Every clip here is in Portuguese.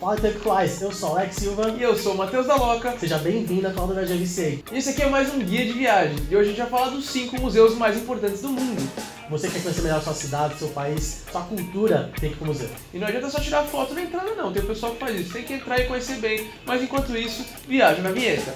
Fala intelectuais, eu sou o Alex Silva. E eu sou o Matheus da Loca. Seja bem-vindo à Cláudia Viagem VCA. E esse aqui é mais um guia de viagem. E hoje a gente vai falar dos cinco museus mais importantes do mundo. Você quer conhecer melhor sua cidade, seu país, sua cultura, tem que ir pro museu. E não adianta só tirar foto na entrada não, tem o pessoal que faz isso. Tem que entrar e conhecer bem. Mas enquanto isso, viagem na vinheta.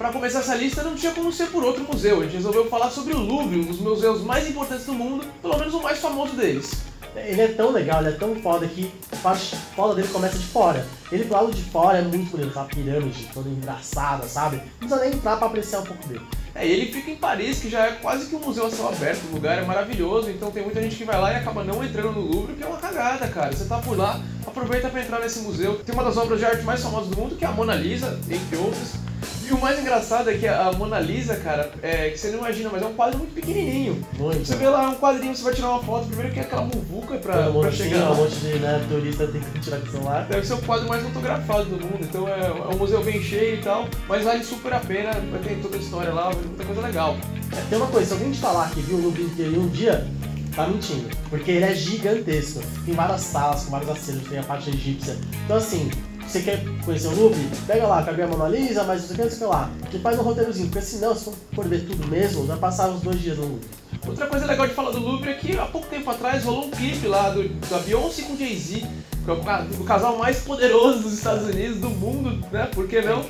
Para começar essa lista, não tinha como ser por outro museu. A gente resolveu falar sobre o Louvre, um dos museus mais importantes do mundo, pelo menos o mais famoso deles. Ele é tão legal, ele é tão foda que a parte foda dele começa de fora. Ele do lado de fora é muito bonito, aquela pirâmide toda engraçada, sabe? Não precisa nem entrar pra apreciar um pouco dele. É, ele fica em Paris, que já é quase que um museu a céu aberto, o lugar é maravilhoso, então tem muita gente que vai lá e acaba não entrando no Louvre, que é uma cagada, cara. Você tá por lá, aproveita para entrar nesse museu. Tem uma das obras de arte mais famosas do mundo, que é a Mona Lisa, entre outras. E o mais engraçado é que a Mona Lisa, cara, é que você não imagina, mas é um quadro muito pequenininho. Muito. Você vê lá um quadrinho, você vai tirar uma foto, primeiro que é aquela muvuca pra, mundo pra chegar um monte de né, turista tem que tirar com o celular. Deve ser o quadro mais fotografado do mundo, então é, é um museu bem cheio e tal, mas vale super a pena, vai ter toda a história lá, muita coisa legal. É, tem uma coisa, se alguém te falar que viu o Louvre inteiro em um dia, tá mentindo. Porque ele é gigantesco. Tem várias salas com vários acervos, tem a parte egípcia. Então assim, você quer conhecer o Louvre? Pega lá, cadê a Mona Lisa, mas não sei o que, não sei o que lá. E faz um roteirozinho, porque senão, se for ver tudo mesmo, vai passar uns dois dias no Louvre. Outra coisa legal de falar do Louvre é que há pouco tempo atrás rolou um clipe lá do, da Beyoncé com Jay-Z, que é o, o casal mais poderoso dos Estados Unidos, do mundo, né? Por que não?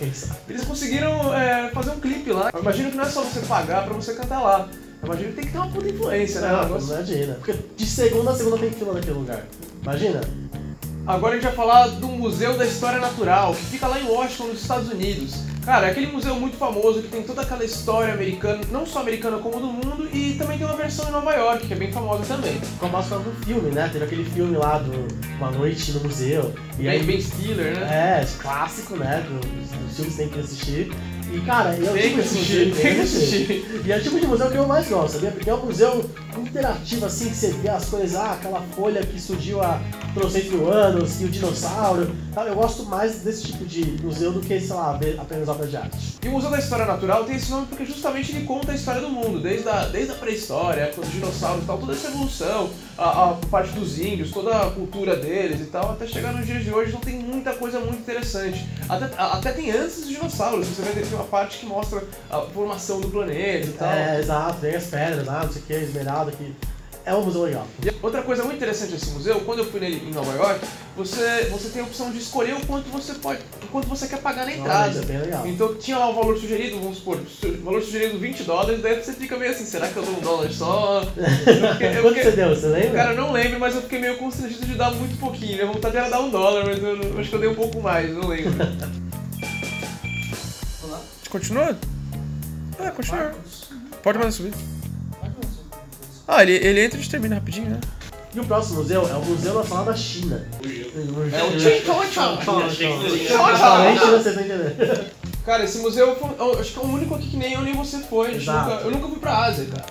Eles conseguiram é, fazer um clipe lá. Eu imagino que não é só você pagar pra você cantar lá. Eu imagino que tem que ter uma puta influência, né? o Não, imagina. Porque de segunda a segunda tem fila naquele lugar. Imagina? Agora a gente vai falar do Museu da História Natural, que fica lá em Washington, nos Estados Unidos. Cara, é aquele museu muito famoso que tem toda aquela história americana, não só americana como do mundo, e também tem uma versão em Nova York, que é bem famosa também. Como nós falamos do filme, né? Teve aquele filme lá do Uma Noite no Museu. E aí, Ben Stiller, né? É, clássico, né? do- Dos, dos filmes que tem que assistir. E, cara, é o Tem tipo assistir, tem que assistir. E é o tipo de museu que eu mais gosto, sabia? Porque é um museu interativo, assim, que você vê as coisas, ah, aquela folha que surgiu há trocentos mil anos, e o dinossauro. Sabe? Eu gosto mais desse tipo de museu do que, sei lá, apenas obras de arte. E o Museu da História Natural tem esse nome porque justamente ele conta a história do mundo, desde a, desde a pré-história, época dos dinossauros e tal, toda essa evolução, a, a parte dos índios, toda a cultura deles e tal, até chegar nos dias de hoje, então tem muita coisa muito interessante. Até, a- até tem antes dos dinossauros, você vai tem uma parte que mostra a formação do planeta e tal. É, exato, tem as pedras lá, não sei o que, esmeralda, que é um museu legal. E outra coisa muito interessante desse museu, quando eu fui nele em Nova York, você, você tem a opção de escolher o quanto você pode, o quanto você quer pagar na entrada. Isso é bem legal. Então tinha lá o valor sugerido, vamos supor, su- valor sugerido 20 dólares, daí você fica meio assim, será que eu dou um dólar só? Eu fiquei- eu Quanto fiquei- você deu, você lembra? Cara, eu não lembro, mas eu fiquei meio constrangido de dar muito pouquinho. Minha vontade era dar um dólar, mas eu, não- acho que eu dei um pouco mais, não lembro. Continua? É, continua. Pode mais subir. Ah, ele, ele entra e termina rapidinho, né? E o próximo museu é o Museu Nacional da China. É o você tá entendendo. Cara, esse museu, foi- eu acho que é o único aqui que nem eu nem você foi. A gente Exato. nunca- eu nunca fui pra Ásia, cara.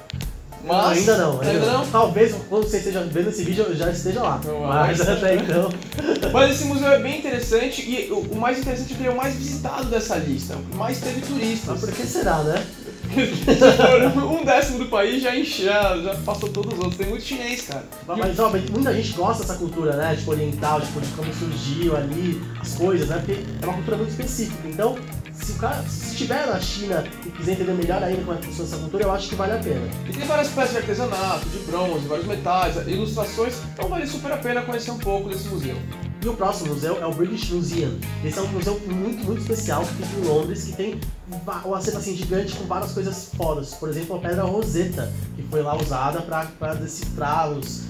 Mas, ainda não, ainda, Ainda não. não? Talvez quando você esteja vendo esse vídeo eu já esteja lá. Não, Mas até então. Mas esse museu é bem interessante e o, o mais interessante é que ele é o mais visitado dessa lista, o que mais teve turistas. Mas por que será, né? um décimo do país já enche, já, já passou todos os outros. Tem muito chinês, cara. Mas ó, muita gente gosta dessa cultura, né? Tipo, oriental, tipo, de como surgiu ali as coisas, né? Porque é uma cultura muito específica. Então, se o cara se estiver na China e quiser entender melhor ainda como é que funciona essa cultura, eu acho que vale a pena. E tem várias peças de artesanato, de bronze, vários metais, ilustrações, então vale super a pena conhecer um pouco desse museu. E o próximo museu é o British Museum. Esse é um museu muito, muito especial que fica em Londres, que tem va- um acervo assim gigante com várias coisas fodas. Por exemplo, a pedra Rosetta, que foi lá usada para decifrar os,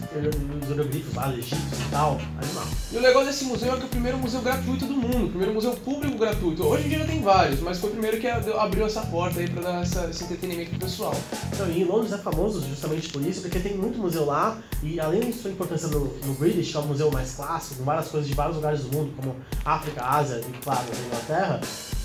os hieroglifos lá, egípcios e tal. Animal. E o legal desse museu é que é o primeiro museu gratuito do mundo, o primeiro museu público gratuito. Hoje em dia já tem vários, mas foi o primeiro que abriu essa porta aí pra dar essa- esse entretenimento pro pessoal. Então, e Londres é famoso justamente por isso, porque tem muito museu lá, e além de sua importância no, no British, que é um museu mais clássico, com várias coisas de vários lugares do mundo, como África, Ásia e, claro, Inglaterra,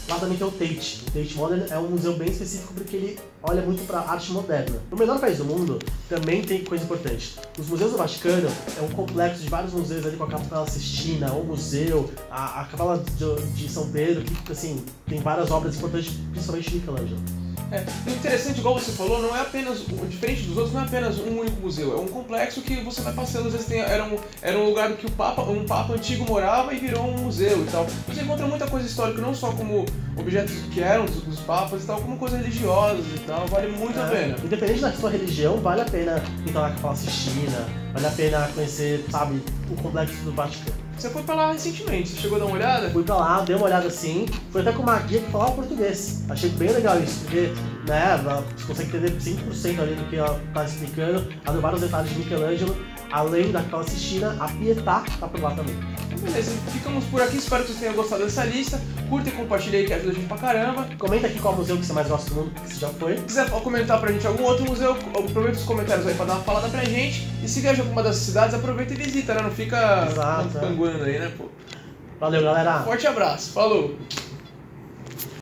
Lá também tem o Tate. O Tate Modern é um museu bem específico porque ele olha muito para arte moderna. No menor país do mundo, também tem coisa importante. Os museus do Vaticano é um complexo de vários museus ali com a Capela Sistina, o museu, a, a Capela de, de São Pedro, que assim, tem várias obras importantes, principalmente de Michelangelo. É, o interessante, igual você falou, não é apenas, diferente dos outros, não é apenas um único museu, é um complexo que você vai passando, às vezes tem, era, um, era um lugar que o Papa, um Papa antigo morava e virou um museu e tal. Você encontra muita coisa histórica, não só como objetos que eram dos, dos papas e tal, como coisas religiosas e tal, vale muito É, a pena. Independente da sua religião, vale a pena entrar na Capela Sistina, vale a pena conhecer, sabe, o complexo do Vaticano. Você foi pra lá recentemente, você chegou a dar uma olhada? Fui pra lá, dei uma olhada assim, fui até com uma guia que falava português. Achei bem legal isso, porque, né, você consegue entender 5% ali do que ela tá explicando, deu vários detalhes de Michelangelo, além da Capela Sistina, a Pietà tá por lá também. Beleza, ficamos por aqui, espero que vocês tenham gostado dessa lista. Curta e compartilha aí que ajuda a gente pra caramba. Comenta aqui qual museu que você mais gosta do mundo, que você já foi. Se quiser comentar pra gente algum outro museu, aproveita os comentários aí pra dar uma falada pra gente. E se viaja pra uma dessas cidades, aproveita e visita, né? Não fica Exato, é. panguando aí, né, pô? Valeu, galera! Forte abraço, falou!